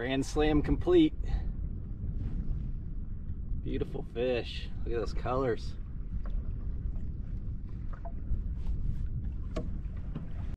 Grand Slam complete. Beautiful fish. Look at those colors.